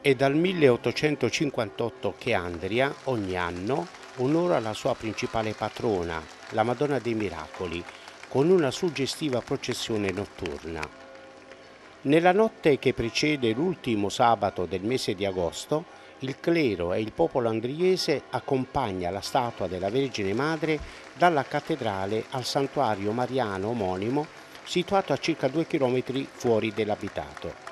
È dal 1858 che Andria, ogni anno, onora la sua principale patrona, la Madonna dei Miracoli, con una suggestiva processione notturna. Nella notte che precede l'ultimo sabato del mese di agosto, il clero e il popolo andriese accompagna la statua della Vergine Madre dalla cattedrale al santuario mariano omonimo situato a circa due chilometri fuori dell'abitato.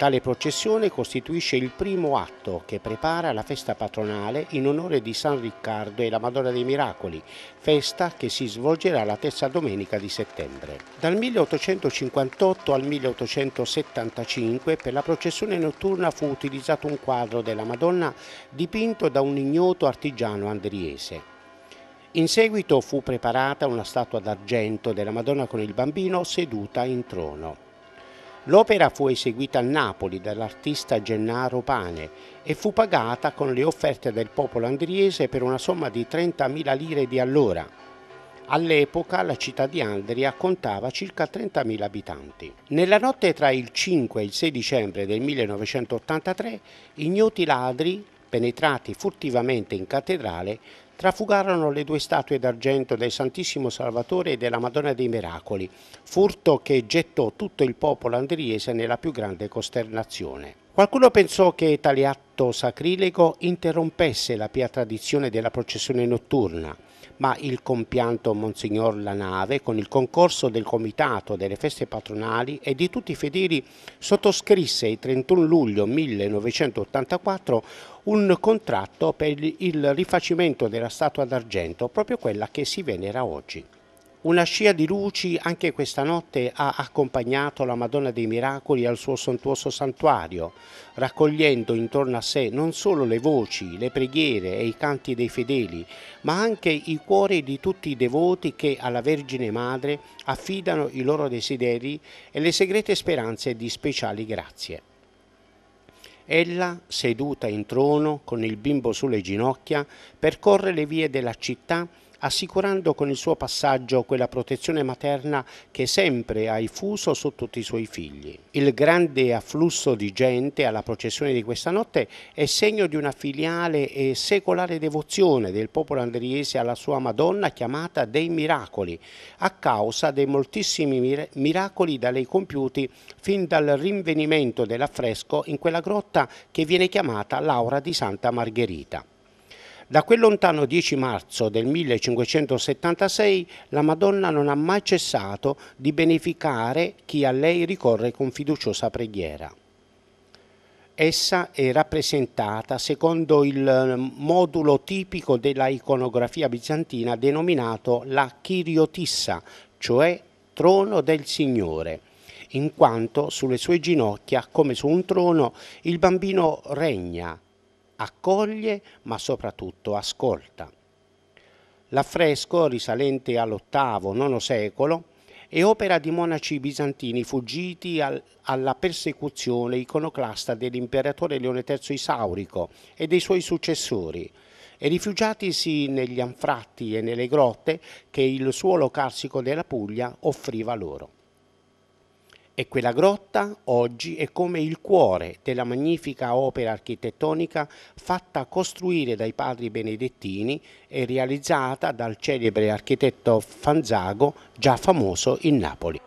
Tale processione costituisce il primo atto che prepara la festa patronale in onore di San Riccardo e la Madonna dei Miracoli, festa che si svolgerà la terza domenica di settembre. Dal 1858 al 1875 per la processione notturna fu utilizzato un quadro della Madonna dipinto da un ignoto artigiano andriese. In seguito fu preparata una statua d'argento della Madonna con il bambino seduta in trono. L'opera fu eseguita a Napoli dall'artista Gennaro Pane e fu pagata con le offerte del popolo andriese per una somma di 30.000 lire di allora. All'epoca la città di Andria contava circa 30.000 abitanti. Nella notte tra il 5 e il 6 dicembre del 1983, ignoti ladri, penetrati furtivamente in cattedrale, trafugarono le due statue d'argento del Santissimo Salvatore e della Madonna dei Miracoli, furto che gettò tutto il popolo andriese nella più grande costernazione. Qualcuno pensò che tale atto sacrilego interrompesse la pia tradizione della processione notturna, ma il compianto Monsignor Lanave, con il concorso del Comitato delle Feste Patronali e di tutti i fedeli, sottoscrisse il 31 luglio 1984 un contratto per il rifacimento della statua d'argento, proprio quella che si venera oggi. Una scia di luci anche questa notte ha accompagnato la Madonna dei Miracoli al suo sontuoso santuario, raccogliendo intorno a sé non solo le voci, le preghiere e i canti dei fedeli, ma anche i cuori di tutti i devoti che alla Vergine Madre affidano i loro desideri e le segrete speranze di speciali grazie. Ella, seduta in trono, con il bimbo sulle ginocchia, percorre le vie della città assicurando con il suo passaggio quella protezione materna che sempre ha effuso su tutti i suoi figli. Il grande afflusso di gente alla processione di questa notte è segno di una filiale e secolare devozione del popolo andriese alla sua Madonna chiamata dei miracoli, a causa dei moltissimi miracoli da lei compiuti fin dal rinvenimento dell'affresco in quella grotta che viene chiamata Laura di Santa Margherita. Da quel lontano 10 marzo del 1576 la Madonna non ha mai cessato di beneficare chi a lei ricorre con fiduciosa preghiera. Essa è rappresentata secondo il modulo tipico della iconografia bizantina denominato la Chiriotissa, cioè trono del Signore, in quanto sulle sue ginocchia, come su un trono, il bambino regna, accoglie ma soprattutto ascolta. L'affresco, risalente all'VIII-IX secolo, è opera di monaci bizantini fuggiti al, alla persecuzione iconoclasta dell'imperatore Leone III Isaurico e dei suoi successori e rifugiatisi negli anfratti e nelle grotte che il suolo carsico della Puglia offriva loro. E quella grotta oggi è come il cuore della magnifica opera architettonica fatta costruire dai padri benedettini e realizzata dal celebre architetto Fanzago, già famoso in Napoli.